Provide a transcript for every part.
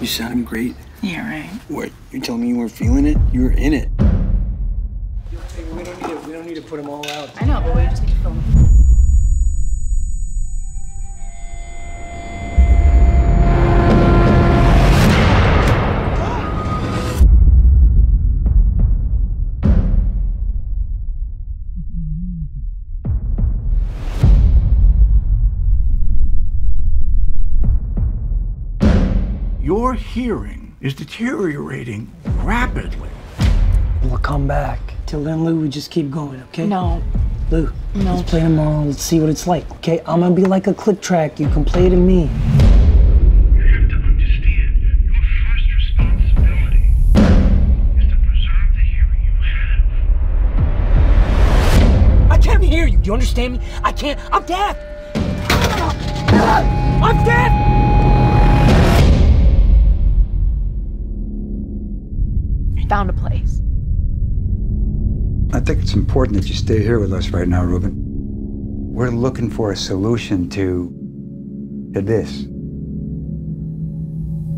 You sounding great. Yeah, right. What? You telling me you weren't feeling it? You were in it. We don't need to, we don't need to put them all out. I know, but we just need to film. Your hearing is deteriorating rapidly. We'll come back. Till then, Lou, we just keep going, okay? No. Lou, No. let's play tomorrow. Let's see what it's like, okay? I'm gonna be like a click track. You can play to me. You have to understand, your first responsibility is to preserve the hearing you have. I can't hear you. Do you understand me? I can't. I'm deaf. Found a place. I think it's important that you stay here with us right now, Ruben. We're looking for a solution to, to this.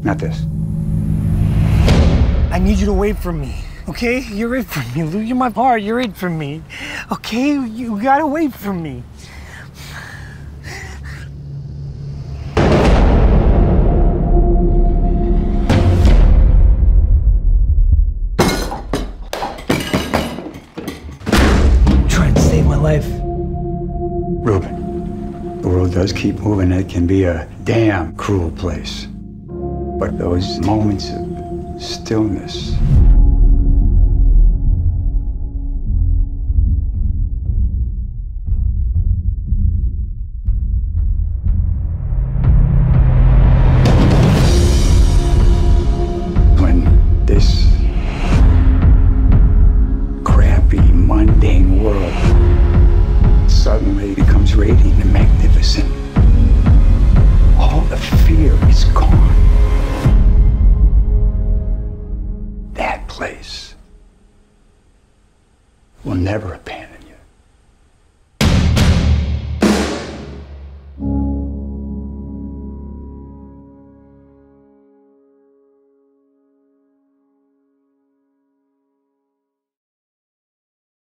Not this. I need you to wait for me. Okay? You're it for me, Lou. You're my heart. You're it for me. Okay? You gotta wait for me. Trying to save my life. Ruben, the world does keep moving. It can be a damn cruel place. But those moments of stillness, place will never abandon.